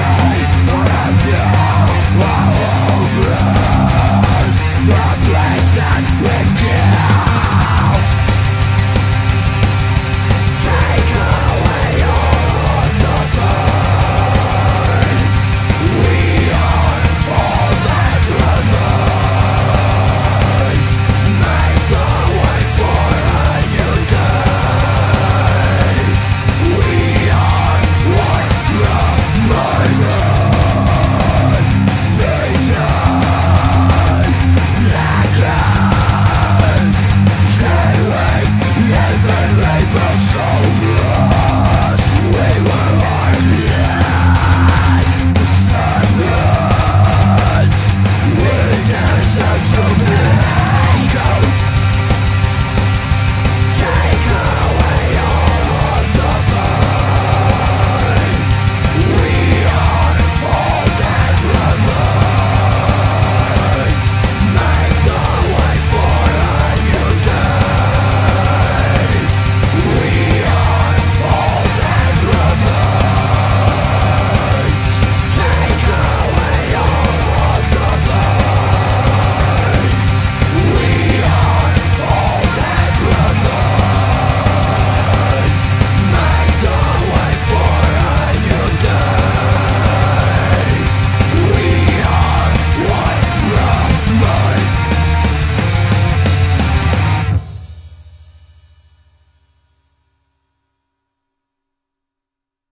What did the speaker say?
alright.